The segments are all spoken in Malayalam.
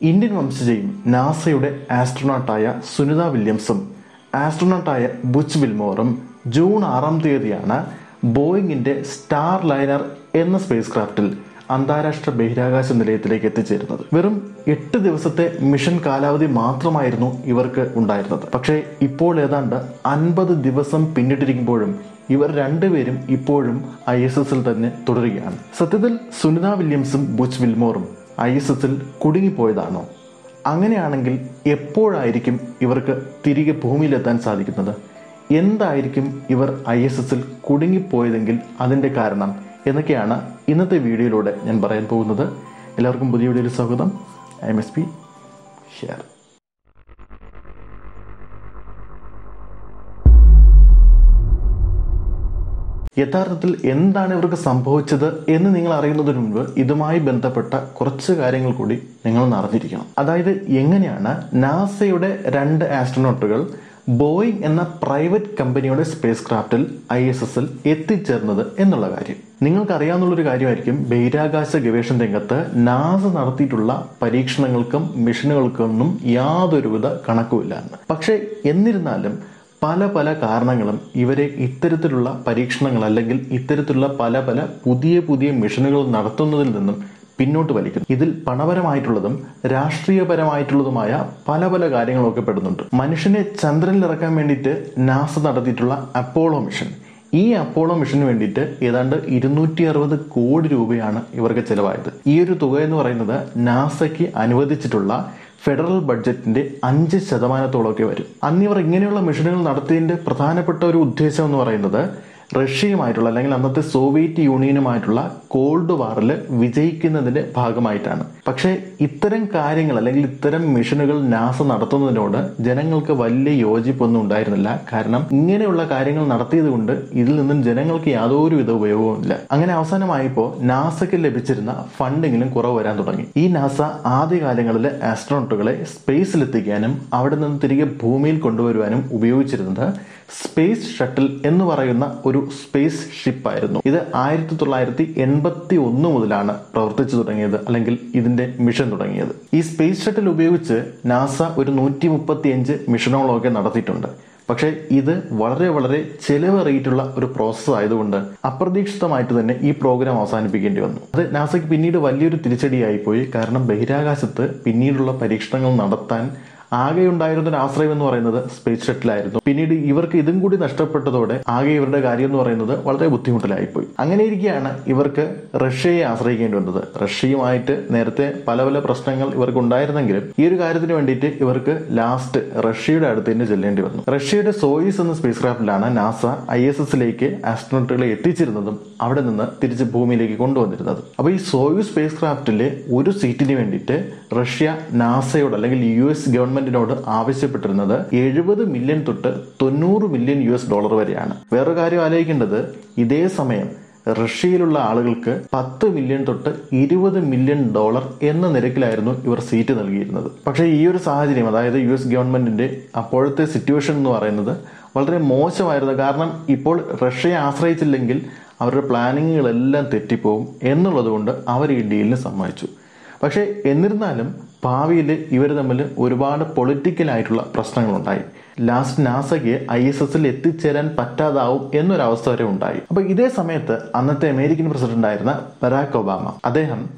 ഇന്ത്യൻ വംശജയും നാസയുടെ ആസ്ട്രോണോട്ടായ സുനിത വില്യംസും ആസ്ട്രോണോട്ടായ ബുച്ച് വിൽമോറും ജൂൺ ആറാം തീയതിയാണ് ബോയിങ്ങിന്റെ സ്റ്റാർ ലൈനർ എന്ന സ്പേസ് ക്രാഫ്റ്റിൽ അന്താരാഷ്ട്ര ബഹിരാകാശ നിലയത്തിലേക്ക് എത്തിച്ചേരുന്നത്. വെറും എട്ട് ദിവസത്തെ മിഷൻ കാലാവധി മാത്രമായിരുന്നു ഇവർക്ക് ഉണ്ടായിരുന്നത്. പക്ഷേ ഇപ്പോൾ ഏതാണ്ട് അൻപത് ദിവസം പിന്നിട്ടിരിക്കുമ്പോഴും ഇവർ രണ്ടുപേരും ഇപ്പോഴും ഐ എസ് എസിൽ തന്നെ തുടരുകയാണ്. സത്യത്തിൽ സുനിത വില്യംസും ബുച്ച് വിൽമോറും ഐ എസ് എസിൽ കുടുങ്ങിപ്പോയതാണോ? അങ്ങനെയാണെങ്കിൽ എപ്പോഴായിരിക്കും ഇവർക്ക് തിരികെ ഭൂമിയിലെത്താൻ സാധിക്കുന്നത്? എന്തായിരിക്കും ഇവർ ഐ എസ് എസിൽ കുടുങ്ങിപ്പോയതെങ്കിൽ അതിന്റെ കാരണം എന്നൊക്കെയാണ് ഇന്നത്തെ വീഡിയോയിലൂടെ ഞാൻ പറയാൻ പോകുന്നത്. എല്ലാവർക്കും പുതിയ വീഡിയോയിൽ സ്വാഗതം. M S P share. യഥാർത്ഥത്തിൽ എന്താണ് ഇവർക്ക് സംഭവിച്ചത് എന്ന് നിങ്ങൾ അറിയുന്നതിന് മുൻപ് ഇതുമായി ബന്ധപ്പെട്ട കുറച്ച് കാര്യങ്ങൾ കൂടി നിങ്ങൾ അറിഞ്ഞിരിക്കണം അതായത് എങ്ങനെയാണ് നാസയുടെ രണ്ട് ആസ്ട്രോനോട്ടുകൾ ബോയിങ് എന്ന പ്രൈവറ്റ് കമ്പനിയുടെ സ്പേസ് ക്രാഫ്റ്റിൽ ഐ എസ് എസിൽ എത്തിച്ചേർന്നത് എന്നുള്ള കാര്യം. നിങ്ങൾക്ക് അറിയാവുന്ന കാര്യമായിരിക്കും ബഹിരാകാശ ഗവേഷണ രംഗത്ത് നാസ നടത്തിയിട്ടുള്ള പരീക്ഷണങ്ങൾക്കും മിഷനുകൾക്കൊന്നും യാതൊരുവിധ കണക്കുമില്ല എന്ന് പക്ഷേ എന്നിരുന്നാലും പല പല കാരണങ്ങളും ഇവരെ ഇത്തരത്തിലുള്ള പരീക്ഷണങ്ങൾ അല്ലെങ്കിൽ ഇത്തരത്തിലുള്ള പല പല പുതിയ പുതിയ മിഷനുകൾ നടത്തുന്നതിൽ നിന്നും പിന്നോട്ട് വലിക്കുന്നു. ഇതിൽ പണപരമായിട്ടുള്ളതും രാഷ്ട്രീയപരമായിട്ടുള്ളതുമായ പല പല കാര്യങ്ങളൊക്കെ പെടുന്നുണ്ട്. മനുഷ്യനെ ചന്ദ്രനിൽ ഇറക്കാൻ വേണ്ടിയിട്ട് നാസ നടത്തിയിട്ടുള്ള അപ്പോളോ മിഷൻ. ഈ അപ്പോളോ മിഷന് വേണ്ടിയിട്ട് ഏതാണ്ട് ഇരുന്നൂറ്റി അറുപത് കോടി രൂപയാണ് ഇവർക്ക് ചെലവായത്. ഈ ഒരു തുക എന്ന് പറയുന്നത് നാസയ്ക്ക് അനുവദിച്ചിട്ടുള്ള ഫെഡറൽ ബഡ്ജറ്റിന്റെ അഞ്ച് ശതമാനത്തോളമൊക്കെ വരും. അന്നിവർ ഇങ്ങനെയുള്ള മിഷനുകൾ നടത്തിയതിന്റെ പ്രധാനപ്പെട്ട ഒരു ഉദ്ദേശം എന്ന് പറയുന്നത് റഷ്യയുമായിട്ടുള്ള അല്ലെങ്കിൽ അന്നത്തെ സോവിയറ്റ് യൂണിയനുമായിട്ടുള്ള കോൾഡ് വാറിൽ വിജയിക്കുന്നതിന്റെ ഭാഗമായിട്ടാണ്. പക്ഷേ ഇത്തരം കാര്യങ്ങൾ അല്ലെങ്കിൽ ഇത്തരം മിഷനുകൾ നാസ നടത്തുന്നതിനോട് ജനങ്ങൾക്ക് വലിയ യോജിപ്പൊന്നും ഉണ്ടായിരുന്നില്ല. കാരണം ഇങ്ങനെയുള്ള കാര്യങ്ങൾ നടത്തിയത് കൊണ്ട് ഇതിൽ നിന്നും ജനങ്ങൾക്ക് യാതൊരുവിധ വിധ ഉപയോഗവുമില്ല അങ്ങനെ അവസാനമായപ്പോൾ നാസയ്ക്ക് ലഭിച്ചിരുന്ന ഫണ്ടിങ്ങിലും കുറവ് വരാൻ തുടങ്ങി. ഈ നാസ ആദ്യകാലങ്ങളിൽ ആസ്ട്രോണോട്ടുകളെ സ്പേസിലെത്തിക്കാനും അവിടെ നിന്ന് തിരികെ ഭൂമിയിൽ കൊണ്ടുവരുവാനും ഉപയോഗിച്ചിരുന്നത് സ്പേസ് ഷട്ടിൽ എന്ന് പറയുന്ന ഒരു സ്പേസ് ഷിപ്പ് ആയിരുന്നു ഇത് ആയിരത്തി തൊള്ളായിരത്തി എൺപത്തി ഒന്ന് മുതലാണ് പ്രവർത്തിച്ചു തുടങ്ങിയത് അല്ലെങ്കിൽ ഇതിന്റെ മിഷൻ തുടങ്ങിയത്. ഈ സ്പേസ് ഷട്ടിൽ ഉപയോഗിച്ച് നാസ ഒരു നൂറ്റി മുപ്പത്തി അഞ്ച് മിഷനുകളൊക്കെ നടത്തിയിട്ടുണ്ട്. പക്ഷേ ഇത് വളരെ വളരെ ചെലവേറിയിട്ടുള്ള ഒരു പ്രോസസ് ആയതുകൊണ്ട് അപ്രതീക്ഷിതമായിട്ട് തന്നെ ഈ പ്രോഗ്രാം അവസാനിപ്പിക്കേണ്ടി വന്നു. അത് നാസയ്ക്ക് പിന്നീട് വലിയൊരു തിരിച്ചടിയായി പോയി കാരണം ബഹിരാകാശത്ത് പിന്നീടുള്ള പരീക്ഷണങ്ങൾ നടത്താൻ ആകെ ഉണ്ടായിരുന്ന ഒരു ആശ്രയം എന്ന് പറയുന്നത് സ്പേസ് ഷട്ടിലായിരുന്നു. പിന്നീട് ഇവർക്ക് ഇതും കൂടി നഷ്ടപ്പെട്ടതോടെ ആകെ ഇവരുടെ കാര്യം എന്ന് പറയുന്നത് വളരെ ബുദ്ധിമുട്ടിലായിപ്പോയി. അങ്ങനെ ഇരിക്കുകയാണ് ഇവർക്ക് റഷ്യയെ ആശ്രയിക്കേണ്ടി വന്നത്. റഷ്യയുമായിട്ട് നേരത്തെ പല പല പ്രശ്നങ്ങൾ ഇവർക്ക് ഉണ്ടായിരുന്നെങ്കിലും ഈ ഒരു കാര്യത്തിന് വേണ്ടിയിട്ട് ഇവർക്ക് ലാസ്റ്റ് റഷ്യയുടെ അടുത്ത് തന്നെ ചെല്ലേണ്ടി വന്നു. റഷ്യയുടെ സോയിസ് എന്ന സ്പേസ് ക്രാഫ്റ്റിലാണ് നാസ ഐ എസ് എസിലേക്ക് ആസ്ട്രോണട്ടുകളെ എത്തിച്ചിരുന്നതും അവിടെ നിന്ന് തിരിച്ച് ഭൂമിയിലേക്ക് കൊണ്ടുവന്നിരുന്നത്. അപ്പോൾ ഈ സോയൂസ് സ്പേസ് ക്രാഫ്റ്റിലെ ഒരു സീറ്റിന് വേണ്ടിയിട്ട് റഷ്യ നാസയോട് അല്ലെങ്കിൽ യു എസ് ഗവൺമെന്റിനോട് ആവശ്യപ്പെട്ടിരുന്നത് എഴുപത് മില്യൺ തൊട്ട് തൊണ്ണൂറ് മില്യൺ യു എസ് ഡോളർ വരെയാണ്. വേറെ കാര്യം ആലോചിക്കേണ്ടത് ഇതേ സമയം റഷ്യയിലുള്ള ആളുകൾക്ക് പത്ത് മില്യൺ തൊട്ട് ഇരുപത് മില്യൺ ഡോളർ എന്ന നിരക്കിലായിരുന്നു ഇവർ സീറ്റ് നൽകിയിരുന്നത്. പക്ഷേ ഈ ഒരു സാഹചര്യം അതായത് യു എസ് ഗവൺമെന്റിന്റെ അപ്പോഴത്തെ സിറ്റുവേഷൻ എന്ന് പറയുന്നത് വളരെ മോശമായിരുന്നു. കാരണം ഇപ്പോൾ റഷ്യയെ ആശ്രയിച്ചില്ലെങ്കിൽ അവരുടെ പ്ലാനിങ്ങുകളെല്ലാം തെറ്റിപ്പോവും എന്നുള്ളത് കൊണ്ട് അവർ ഈ ഡീലിന് സമ്മതിച്ചു. പക്ഷേ എന്നിരുന്നാലും ഭാവിയിൽ ഇവർ തമ്മിൽ ഒരുപാട് പൊളിറ്റിക്കൽ ആയിട്ടുള്ള പ്രശ്നങ്ങളുണ്ടായി. ലാസ്റ്റ് നാസയ്ക്ക് ഐ എസ് എസിൽ എത്തിച്ചേരാൻ പറ്റാതാവും എന്നൊരവസ്ഥ വരെ ഉണ്ടായി. അപ്പൊ ഇതേ സമയത്ത് അന്നത്തെ അമേരിക്കൻ പ്രസിഡന്റായിരുന്ന ബറാക് ഒബാമ. അദ്ദേഹം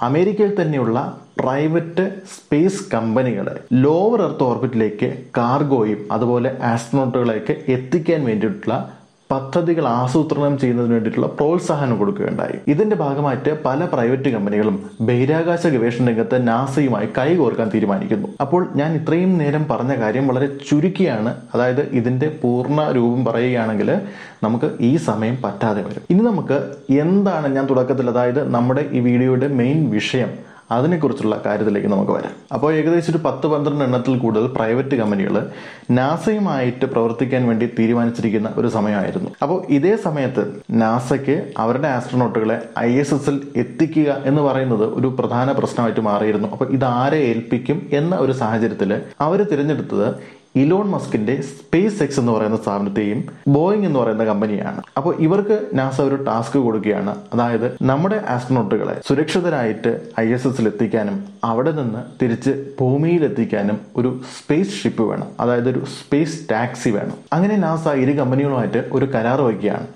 അമേരിക്കയിൽ തന്നെയുള്ള പ്രൈവറ്റ് സ്പേസ് കമ്പനികൾ ലോവർ എർത്ത് ഓർബിറ്റിലേക്ക് കാർഗോയും അതുപോലെ ആസ്ട്രോണോട്ടുകളെയൊക്കെ എത്തിക്കാൻ വേണ്ടിയിട്ടുള്ള പദ്ധതികൾ ആസൂത്രണം ചെയ്യുന്നതിന് വേണ്ടിയിട്ടുള്ള പ്രോത്സാഹനം കൊടുക്കുകയുണ്ടായി. ഇതിന്റെ ഭാഗമായിട്ട് പല പ്രൈവറ്റ് കമ്പനികളും ബഹിരാകാശ ഗവേഷണ രംഗത്ത് നാസയുമായി കൈകോർക്കാൻ തീരുമാനിക്കുന്നു. അപ്പോൾ ഞാൻ ഇത്രയും നേരം പറഞ്ഞ കാര്യം വളരെ ചുരുക്കിയാണ്. അതായത് ഇതിന്റെ പൂർണ രൂപം പറയുകയാണെങ്കിൽ നമുക്ക് ഈ സമയം പറ്റാതെ വരും. ഇനി നമുക്ക് എന്താണ് ഞാൻ തുടക്കത്തിൽ അതായത് നമ്മുടെ ഈ വീഡിയോയുടെ മെയിൻ വിഷയം അതിനെക്കുറിച്ചുള്ള കാര്യത്തിലേക്ക് നമുക്ക് വരാം. അപ്പോൾ ഏകദേശം ഒരു പത്ത് പന്ത്രണ്ട് എണ്ണത്തിൽ കൂടുതൽ പ്രൈവറ്റ് കമ്പനികൾ നാസയുമായിട്ട് പ്രവർത്തിക്കാൻ വേണ്ടി തീരുമാനിച്ചിരിക്കുന്ന ഒരു സമയമായിരുന്നു. അപ്പോൾ ഇതേ സമയത്ത് നാസയ്ക്ക് അവരുടെ ആസ്ട്രോനോട്ടുകളെ ഐ എസ് എസിൽ എത്തിക്കുക എന്ന് പറയുന്നത് ഒരു പ്രധാന പ്രശ്നമായിട്ട് മാറിയിരുന്നു. അപ്പോൾ ഇത് ആരെ ഏൽപ്പിക്കും എന്ന ഒരു സാഹചര്യത്തിൽ അവർ തിരഞ്ഞെടുത്തത് ഇലോൺ മസ്കിന്റെ സ്പേസ് എക്സ് എന്ന് പറയുന്ന സ്ഥാപനത്തെയും ബോയിങ് എന്ന് പറയുന്ന കമ്പനിയാണ്. അപ്പോൾ ഇവർക്ക് നാസ ഒരു ടാസ്ക് കൊടുക്കുകയാണ്. അതായത് നമ്മുടെ ആസ്ട്രോണോട്ടുകളെ സുരക്ഷിതരായിട്ട് ഐ എസ് എസിൽ എത്തിക്കാനും അവിടെ നിന്ന് തിരിച്ച് ഭൂമിയിൽ എത്തിക്കാനും ഒരു സ്പേസ് ഷിപ്പ് വേണം. അതായത് ഒരു സ്പേസ് ടാക്സി വേണം. അങ്ങനെ നാസ ഇരു കമ്പനികളുമായിട്ട് ഒരു കരാർ വയ്ക്കുകയാണ്.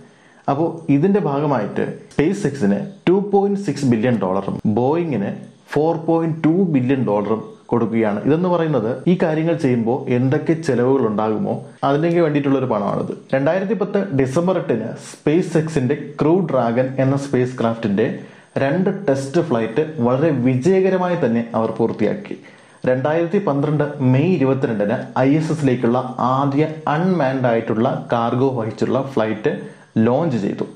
അപ്പോൾ ഇതിന്റെ ഭാഗമായിട്ട് സ്പേസ് എക്സിന് ടു പോയിന്റ് സിക്സ് ബില്യൺ ഡോളറും ബോയിങ്ങിന് ഫോർ പോയിന്റ് ടു ബില്യൺ ഡോളറും കൊടുക്കുകയാണ്. ഇതെന്ന് പറയുന്നത് ഈ കാര്യങ്ങൾ ചെയ്യുമ്പോൾ എന്തൊക്കെ ചെലവുകൾ ഉണ്ടാകുമോ അതിലേക്ക് വേണ്ടിയിട്ടുള്ള ഒരു പണമാണിത്. രണ്ടായിരത്തി പത്ത് ഡിസംബർ എട്ടിന് സ്പേസ് എക്സിന്റെ ക്രൂ ഡ്രാഗൺ എന്ന സ്പേസ് ക്രാഫ്റ്റിന്റെ രണ്ട് ടെസ്റ്റ് ഫ്ലൈറ്റ് വളരെ വിജയകരമായി തന്നെ അവർ പൂർത്തിയാക്കി. രണ്ടായിരത്തി പന്ത്രണ്ട് മെയ് ഇരുപത്തിരണ്ടിന് ഐ എസ് എസിലേക്കുള്ള ആദ്യ അൺമാൻഡ് ആയിട്ടുള്ള കാർഗോ വഹിച്ചുള്ള ഫ്ലൈറ്റ് ലോഞ്ച് ചെയ്തു.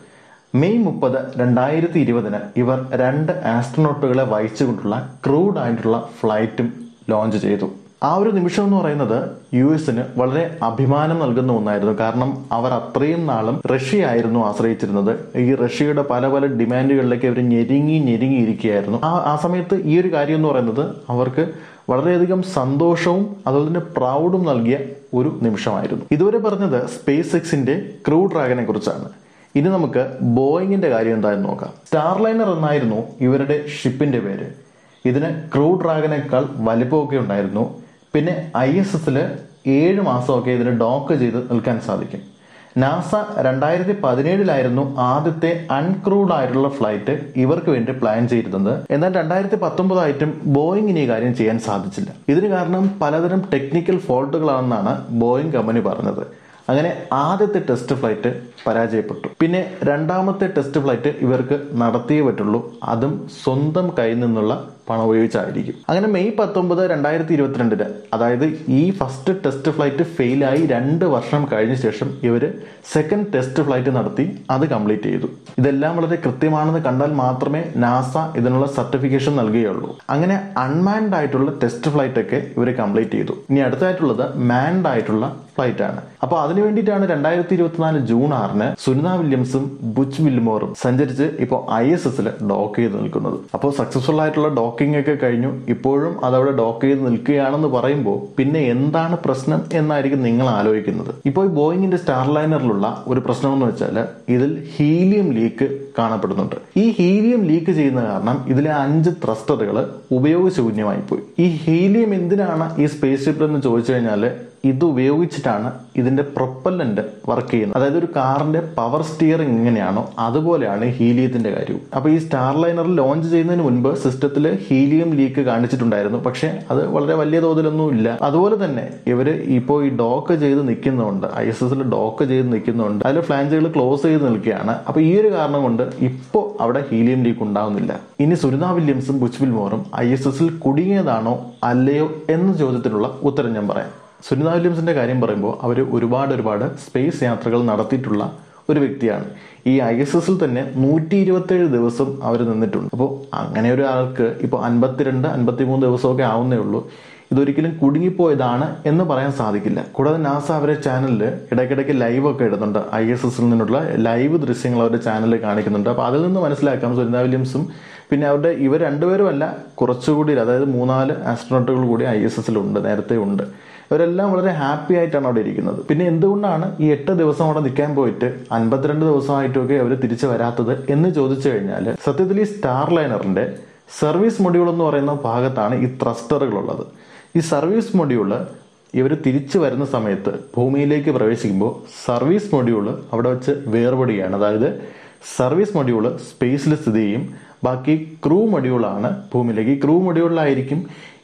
മെയ് മുപ്പത് രണ്ടായിരത്തി ഇരുപതിന് ഇവർ രണ്ട് ആസ്ട്രോനോട്ടുകളെ വഹിച്ചുകൊണ്ടുള്ള ക്രൂഡ് ആയിട്ടുള്ള ഫ്ലൈറ്റും ലോഞ്ച് ചെയ്തു. ആ ഒരു നിമിഷം എന്ന് പറയുന്നത് യു എസിന് വളരെ അഭിമാനം നൽകുന്ന ഒന്നായിരുന്നു. കാരണം അവർ അത്രയും നാളും റഷ്യ ആയിരുന്നു ആശ്രയിച്ചിരുന്നത്. ഈ റഷ്യയുടെ പല പല ഡിമാൻഡുകളിലേക്ക് അവർ ഞെരുങ്ങി ഞെരുങ്ങിയിരിക്കുകയായിരുന്നു ആ ആ സമയത്ത് ഈ ഒരു കാര്യം എന്ന് പറയുന്നത് അവർക്ക് വളരെയധികം സന്തോഷവും അതുപോലെ തന്നെ പ്രൗഡും നൽകിയ ഒരു നിമിഷമായിരുന്നു. ഇതുവരെ പറഞ്ഞത് സ്പേസ് എക്സിന്റെ ക്രൂ ഡ്രാഗനെ കുറിച്ചാണ്. ഇനി നമുക്ക് ബോയിങ്ങിന്റെ കാര്യം എന്തായെന്ന് നോക്കാം. സ്റ്റാർലൈനർ എന്നായിരുന്നു ഇവരുടെ ഷിപ്പിന്റെ പേര്. ഇതിന് ക്രൂ ഡ്രാഗനേക്കാൾ വലിപ്പമൊക്കെ ഉണ്ടായിരുന്നു. പിന്നെ ഐ എസ് എസിൽ ഏഴ് മാസമൊക്കെ ഇതിന് ഡോക്ക് ചെയ്ത് നിൽക്കാൻ സാധിക്കും. നാസ രണ്ടായിരത്തി പതിനേഴിലായിരുന്നു ആദ്യത്തെ അൺക്രൂഡ് ആയിട്ടുള്ള ഫ്ലൈറ്റ് ഇവർക്ക് വേണ്ടി പ്ലാൻ ചെയ്തിരുന്നത്. എന്നാൽ രണ്ടായിരത്തി പത്തൊമ്പതായിട്ടും ബോയിങ്ങിന് ഈ കാര്യം ചെയ്യാൻ സാധിച്ചില്ല. ഇതിന് കാരണം പലതരം ടെക്നിക്കൽ ഫോൾട്ടുകളാണെന്നാണ് ബോയിങ് കമ്പനി പറഞ്ഞത്. അങ്ങനെ ആദ്യത്തെ ടെസ്റ്റ് ഫ്ലൈറ്റ് പരാജയപ്പെട്ടു. പിന്നെ രണ്ടാമത്തെ ടെസ്റ്റ് ഫ്ലൈറ്റ് ഇവർക്ക് നടത്തിയേ പറ്റുള്ളൂ. അതും സ്വന്തം കയ്യിൽ നിന്നുള്ള പണം ഉപയോഗിച്ചായിരിക്കും. അങ്ങനെ മെയ് പത്തൊമ്പത് രണ്ടായിരത്തി ഇരുപത്തിരണ്ടിന് അതായത് ഈ ഫസ്റ്റ് ടെസ്റ്റ് ഫ്ലൈറ്റ് ഫെയിലായി രണ്ട് വർഷം കഴിഞ്ഞ ശേഷം ഇവർ സെക്കൻഡ് ടെസ്റ്റ് ഫ്ലൈറ്റ് നടത്തി അത് കംപ്ലീറ്റ് ചെയ്തു. ഇതെല്ലാം വളരെ കൃത്യമാണെന്ന് കണ്ടാൽ മാത്രമേ നാസ ഇതിനുള്ള സർട്ടിഫിക്കേഷൻ നൽകുകയുള്ളൂ. അങ്ങനെ അൺമാൻഡ് ആയിട്ടുള്ള ടെസ്റ്റ് ഫ്ലൈറ്റ് ഒക്കെ ഇവർ കംപ്ലീറ്റ് ചെയ്തു. ഇനി അടുത്തായിട്ടുള്ളത് മാൻഡ് ആയിട്ടുള്ള ഫ്ലൈറ്റ് ആണ്. അപ്പോൾ അതിനു വേണ്ടിയിട്ടാണ് രണ്ടായിരത്തി ഇരുപത്തിനാല് ജൂൺ ആറിന് സുനിത വില്യംസും ബുച്ച് വില്മോറും സഞ്ചരിച്ച് ഇപ്പോൾ ഐ എസ് എസിൽ ഡോക്ക് ചെയ്ത് നിൽക്കുന്നത്. അപ്പോൾ സക്സസ്ഫുൾ ആയിട്ടുള്ള ഡോക്കിംഗ് ഒക്കെ കഴിഞ്ഞു. ഇപ്പോഴും അതവിടെ ഡോക്ക് ചെയ്ത് നിൽക്കുകയാണെന്ന് പറയുമ്പോൾ പിന്നെ എന്താണ് പ്രശ്നം എന്നായിരിക്കും നിങ്ങൾ ആലോചിക്കുന്നത്. ഇപ്പോൾ ബോയിങ്ങിന്റെ സ്റ്റാർലൈനറിലുള്ള ഒരു പ്രശ്നം എന്ന് വെച്ചാൽ ഇതിൽ ഹീലിയം ലീക്ക് കാണപ്പെടുന്നുണ്ട്. ഈ ഹീലിയം ലീക്ക് ചെയ്യുന്ന കാരണം ഇതിലെ അഞ്ച് ത്രസ്റ്ററുകൾ ഉപയോഗശൂന്യമായി പോയി ഈ ഹീലിയം എന്തിനാണ് ഈ സ്പേസ് ഷിപ്പിൽ എന്ന് ചോദിച്ചു കഴിഞ്ഞാൽ ഇത് ഉപയോഗിച്ചിട്ടാണ് ഇതിന്റെ പ്രൊപ്പല്ലന്റ് വർക്ക് ചെയ്യുന്നത്. അതായത് ഒരു കാറിന്റെ പവർ സ്റ്റിയറിംഗ് എങ്ങനെയാണോ അതുപോലെയാണ് ഹീലിയത്തിന്റെ കാര്യവും. അപ്പോൾ ഈ സ്റ്റാർ ലൈനർ ലോഞ്ച് ചെയ്യുന്നതിന് മുൻപ് സിസ്റ്റത്തിൽ ഹീലിയം ലീക്ക് കാണിച്ചിട്ടുണ്ടായിരുന്നു. പക്ഷേ അത് വളരെ വലിയ തോതിലൊന്നും ഇല്ല. അതുപോലെ തന്നെ ഇവർ ഇപ്പോൾ ഈ ഡോക്ക് ചെയ്ത് നിൽക്കുന്നുണ്ട് ഐ എസ് എസിൽ ഡോക്ക് ചെയ്ത് നിൽക്കുന്നുണ്ട് അതിൽ ഫ്ലാഞ്ചുകൾ ക്ലോസ് ചെയ്ത് നിൽക്കുകയാണ്. അപ്പോൾ ഈ ഒരു കാരണം കൊണ്ട് ഇപ്പോൾ അവിടെ ഹീലിയം ലീക്ക് ഉണ്ടാകുന്നില്ല ഇനി സുനിത വില്യംസും ബുച്ച് മോറും ഐ എസ് എസിൽ കുടുങ്ങിയതാണോ അല്ലയോ എന്ന ചോദ്യത്തിനുള്ള ഉത്തരം ഞാൻ പറയാം. സുനിത വില്യംസിന്റെ കാര്യം പറയുമ്പോൾ അവർ ഒരുപാട് ഒരുപാട് സ്പേസ് യാത്രകൾ നടത്തിയിട്ടുള്ള ഒരു വ്യക്തിയാണ്. ഈ ഐ എസ് എസിൽ തന്നെ നൂറ്റി ഇരുപത്തേഴ് ദിവസം അവർ നിന്നിട്ടുണ്ട്. അപ്പോൾ അങ്ങനെ ഒരാൾക്ക് ഇപ്പോൾ അൻപത്തിരണ്ട് അൻപത്തിമൂന്ന് ദിവസമൊക്കെ ആവുന്നേ ഉള്ളൂ. ഇതൊരിക്കലും കുടുങ്ങിപ്പോയതാണ് എന്ന് പറയാൻ സാധിക്കില്ല. കൂടാതെ നാസ അവരെ ചാനലിൽ ഇടയ്ക്കിടയ്ക്ക് ലൈവ് ഒക്കെ ഇടുന്നുണ്ട്. ഐ എസ് എസിൽ നിന്നുള്ള ലൈവ് ദൃശ്യങ്ങൾ അവരുടെ ചാനലിൽ കാണിക്കുന്നുണ്ട്. അപ്പോൾ അതിൽ നിന്ന് മനസ്സിലാക്കാം സുനിത വില്യംസും പിന്നെ അവരുടെ ഇവർ രണ്ടുപേരും അല്ല കുറച്ചുകൂടി അതായത് മൂന്നാൽ ആസ്ട്രോണോട്ടുകൾ കൂടി ഐ എസ് എസിലുണ്ട് നേരത്തെ ഉണ്ട്. ഇവരെല്ലാം വളരെ ഹാപ്പി ആയിട്ടാണ് അവിടെ ഇരിക്കുന്നത്. പിന്നെ എന്തുകൊണ്ടാണ് ഈ എട്ട് ദിവസം അവിടെ നിൽക്കാൻ പോയിട്ട് അൻപത്തിരണ്ട് ദിവസമായിട്ടൊക്കെ അവർ തിരിച്ചു വരാത്തത് എന്ന് ചോദിച്ചു കഴിഞ്ഞാൽ സത്യത്തിൽ ഈ സ്റ്റാർ ലൈനറിന്റെ സർവീസ് മൊഡ്യൂൾ എന്ന് പറയുന്ന ഭാഗത്താണ് ഈ ത്രസ്റ്ററുകൾ ഉള്ളത് ഈ സർവീസ് മൊഡ്യൂൾ ഇവർ തിരിച്ചു വരുന്ന സമയത്ത് ഭൂമിയിലേക്ക് പ്രവേശിക്കുമ്പോൾ സർവീസ് മൊഡ്യൂൾ അവിടെ വെച്ച് വേർപെടുകയാണ്. അതായത് സർവീസ് മൊഡ്യൂൾ സ്പേസിൽ സ്ഥിതി ചെയ്യും. ബാക്കി ക്രൂ മൊഡ്യൂളാണ് ഭൂമിയിലേക്ക്. ക്രൂ മൊഡ്യൂളിലായിരിക്കും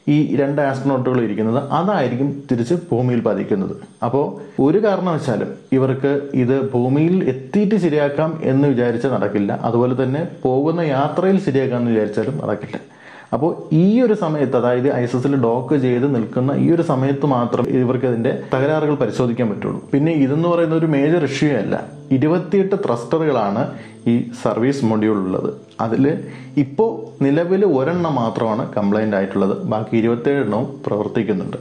ഈ രണ്ട് ആസ്ട്രോണോട്ടുകൾ ഇരിക്കുന്നത് അതായിരിക്കും തിരിച്ച് ഭൂമിയിൽ പതിക്കുന്നത്. അപ്പോൾ ഒരു കാരണവശാലും ഇവർക്ക് ഇത് ഭൂമിയിൽ എത്തിയിട്ട് ശരിയാക്കാം എന്ന് വിചാരിച്ചാൽ നടക്കില്ല. അതുപോലെ തന്നെ പോകുന്ന യാത്രയിൽ ശരിയാക്കാം എന്ന് വിചാരിച്ചാലും നടക്കില്ല. അപ്പോൾ ഈ ഒരു സമയത്ത് അതായത് ഐസസിൽ ഡോക്ക് ചെയ്ത് നിൽക്കുന്ന ഈ ഒരു സമയത്ത് മാത്രം ഇവർക്ക് ഇതിന്റെ തകരാറുകൾ പരിശോധിക്കാൻ പറ്റുള്ളൂ. പിന്നെ ഇതെന്ന് പറയുന്ന ഒരു മേജർ ഇഷ്യൂ അല്ല. ഇരുപത്തിയെട്ട് ത്രസ്റ്ററുകളാണ് ഈ സർവീസ് മൊഡ്യൂൾ ഉള്ളത് അതിൽ ഇപ്പോൾ നിലവിൽ ഒരെണ്ണം മാത്രമാണ് കംപ്ലൈന്റ് ആയിട്ടുള്ളത്. ബാക്കി ഇരുപത്തേഴെണ്ണവും പ്രവർത്തിക്കുന്നുണ്ട്.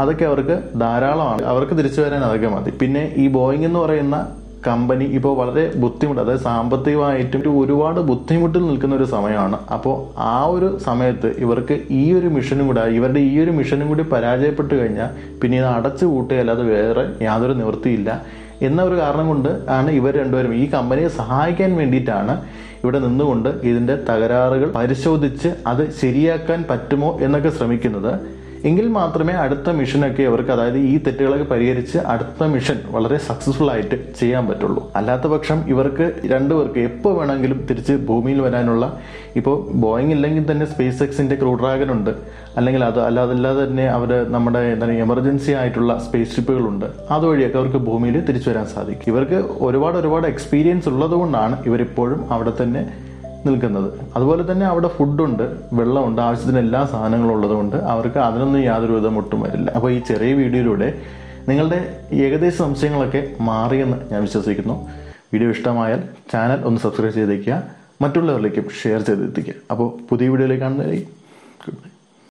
അതൊക്കെ അവർക്ക് ധാരാളമാണ്. അവർക്ക് തിരിച്ചു വരാൻ അതൊക്കെ മതി. പിന്നെ ഈ ബോയിങ് എന്ന് പറയുന്ന കമ്പനി ഇപ്പോൾ വളരെ ബുദ്ധിമുട്ട് അതായത് സാമ്പത്തികമായിട്ടും ഒരുപാട് ബുദ്ധിമുട്ടിൽ നിൽക്കുന്ന ഒരു സമയമാണ്. അപ്പോൾ ആ ഒരു സമയത്ത് ഇവർക്ക് ഈ ഒരു മിഷനും കൂടെ ഇവരുടെ ഈ ഒരു മിഷനും കൂടി പരാജയപ്പെട്ട് കഴിഞ്ഞാൽ പിന്നെ ഇത് അടച്ചു കൂട്ടുകയല്ലാതെ വേറെ യാതൊരു നിവൃത്തിയില്ല. എന്ന ഒരു കാരണം കൊണ്ട് ആണ് ഇവർ രണ്ടുപേരും ഈ കമ്പനിയെ സഹായിക്കാൻ വേണ്ടിയിട്ടാണ് ഇവിടെ നിന്നുകൊണ്ട് ഇതിന്റെ തകരാറുകൾ പരിശോധിച്ച് അത് ശരിയാക്കാൻ പറ്റുമോ എന്നൊക്കെ ശ്രമിക്കുന്നത്. എങ്കിൽ മാത്രമേ അടുത്ത മിഷനൊക്കെ അവർക്ക് അതായത് ഈ തെറ്റുകളൊക്കെ പരിഹരിച്ച് അടുത്ത മിഷൻ വളരെ സക്സസ്ഫുൾ ആയിട്ട് ചെയ്യാൻ പറ്റുള്ളൂ. അല്ലാത്ത പക്ഷം ഇവർക്ക് രണ്ടുപേർക്ക് എപ്പോൾ വേണമെങ്കിലും തിരിച്ച് ഭൂമിയിൽ വരാനുള്ള ഇപ്പോൾ ബോയിങ് ഇല്ലെങ്കിൽ തന്നെ സ്പേസ് എക്സിന്റെ ക്രൂ ഡ്രാഗൺ ഉണ്ട്. അല്ലെങ്കിൽ അത് അല്ലാതല്ലാതെ തന്നെ അവർ നമ്മുടെ എന്താണ് എമർജൻസി ആയിട്ടുള്ള സ്പേസ് ഷിപ്പുകളുണ്ട് അതുവഴിയൊക്കെ അവർക്ക് ഭൂമിയിൽ തിരിച്ചു വരാൻ സാധിക്കും. ഇവർക്ക് ഒരുപാട് ഒരുപാട് എക്സ്പീരിയൻസ് ഉള്ളതുകൊണ്ടാണ് ഇവരിപ്പോഴും അവിടെ തന്നെ നിൽക്കുന്നത്. അതുപോലെ തന്നെ അവിടെ ഫുഡുണ്ട് വെള്ളമുണ്ട് ആവശ്യത്തിന് എല്ലാ സാധനങ്ങളും ഉള്ളതുകൊണ്ട് അവർക്ക് അതിനൊന്നും യാതൊരു വിധം ഒട്ടും വരില്ല. അപ്പോൾ ഈ ചെറിയ വീഡിയോയിലൂടെ നിങ്ങളുടെ ഏകദേശ സംശയങ്ങളൊക്കെ മാറിയെന്ന് ഞാൻ വിശ്വസിക്കുന്നു. വീഡിയോ ഇഷ്ടമായാൽ ചാനൽ ഒന്ന് സബ്സ്ക്രൈബ് ചെയ്തേക്കുക. മറ്റുള്ളവരിലേക്കും ഷെയർ ചെയ്തെത്തിക്കുക. അപ്പോൾ പുതിയ വീഡിയോയിലേക്ക് കാണുന്നതായി